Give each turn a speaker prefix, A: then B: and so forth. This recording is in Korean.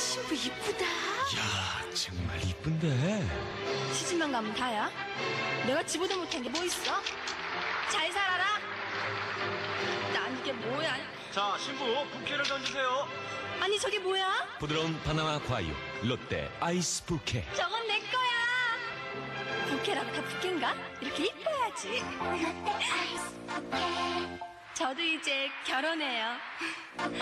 A: 신부 이쁘다.
B: 야, 정말 이쁜데.
A: 시집만 가면 다야? 내가 집어도 못한 게 뭐 있어? 잘 살아라. 난 이게 뭐야?
C: 자, 신부 부케를 던지세요.
A: 아니 저게 뭐야?
B: 부드러운 바나나 과육, 롯데 아이스 부케.
A: 저건 내 거야. 부케라고 다 부케인가? 이렇게 이뻐야지.
D: 롯데 아이스 부케
A: 저도 이제 결혼해요.
D: 부케